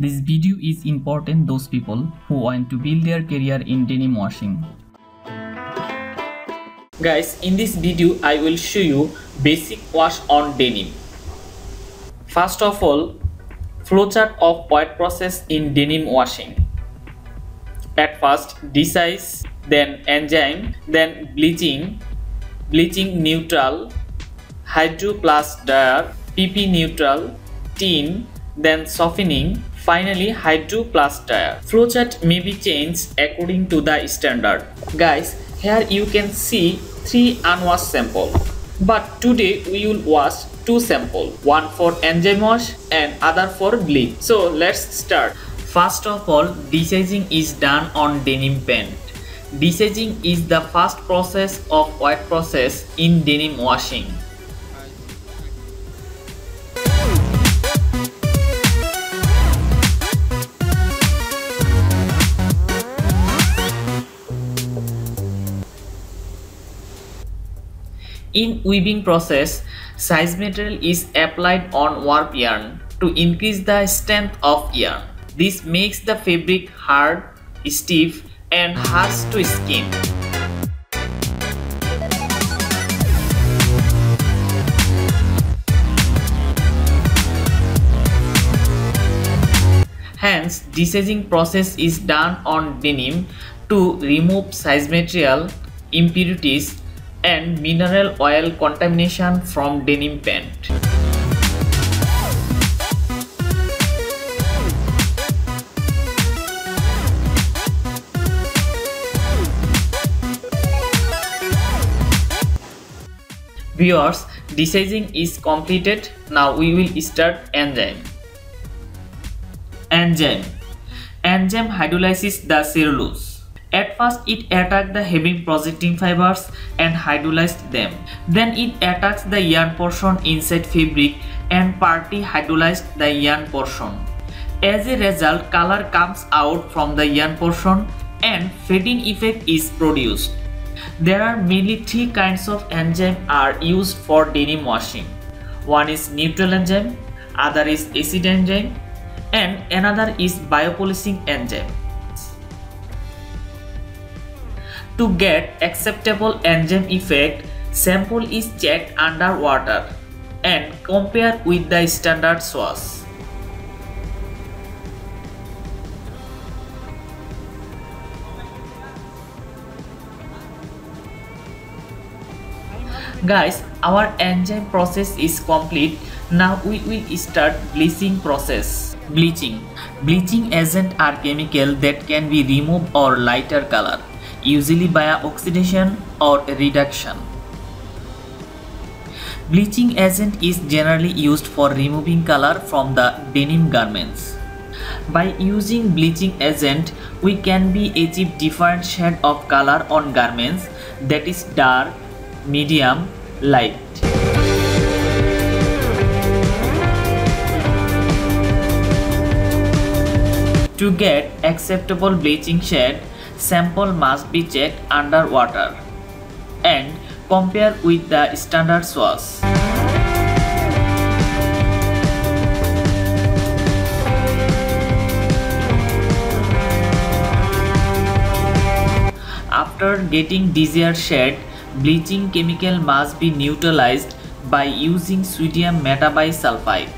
This video is important those people who want to build their career in denim washing. Guys, in this video I will show you basic wash on denim. First of all, flowchart of wet process in denim washing. At first, desize, then enzyme, then bleaching, bleaching neutral, hydro plus dryer, PP neutral, tin, then softening, finally hydro plus dryer. Flowchart may be changed according to the standard. Guys, here you can see three unwashed sample. But today we will wash two sample, one for enzyme wash and other for bleach. So let's start. First of all, desizing is done on denim pant. Desizing is the first process of wet process in denim washing. In weaving process, size material is applied on warp yarn to increase the strength of yarn. This makes the fabric hard, stiff and harsh to skin. Hence, desizing process is done on denim to remove size material, impurities and mineral oil contamination from denim pant. Viewers, desizing is completed. Now we will start enzyme. Enzyme. Enzyme hydrolyzes the cellulose. At first it attacked the heavy projecting fibers and hydrolyzed them. Then it attacks the yarn portion inside fabric and partly hydrolyzed the yarn portion. As a result, color comes out from the yarn portion and fading effect is produced. There are mainly three kinds of enzyme are used for denim washing. One is neutral enzyme, other is acid enzyme, and another is biopolishing enzyme. To get acceptable enzyme effect, sample is checked under water and compared with the standard source. Guys, our enzyme process is complete. Now we will start bleaching process. Bleaching. Bleaching agent are chemical that can be removed or lighter color usually via oxidation or reduction. Bleaching agent is generally used for removing color from the denim garments. By using bleaching agent, we can be achieve different shade of color on garments that is dark, medium, light. To get acceptable bleaching shade, sample must be checked under water and compare with the standard source. After getting desired shade, bleaching chemical must be neutralized by using sodium metabisulfite.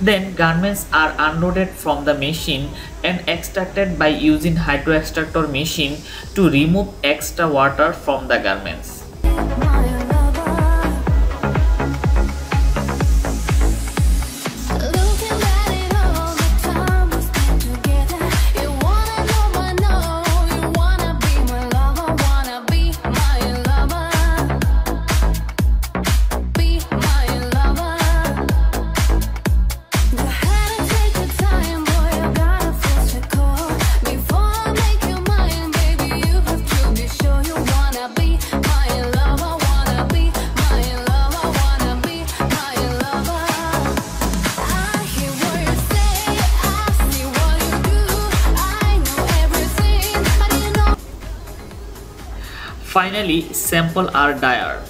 Then garments are unloaded from the machine and extracted by using hydro extractor machine to remove extra water from the garments. Finally, sample are dire.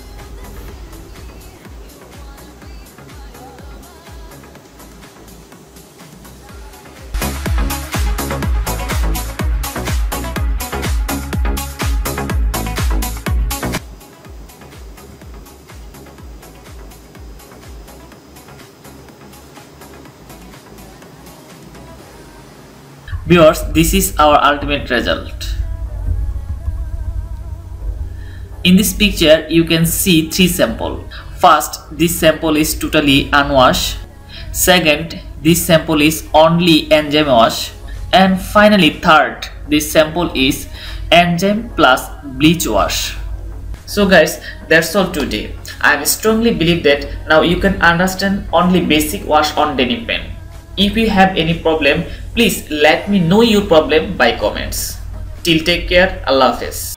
Viewers, this is our ultimate result. In this picture, you can see three sample. First, this sample is totally unwashed. Second, this sample is only enzyme wash. And finally, third, this sample is enzyme plus bleach wash. So guys, that's all today. I strongly believe that now you can understand only basic wash on denim pen. If you have any problem, please let me know your problem by comments. Till take care, Allah Hafiz.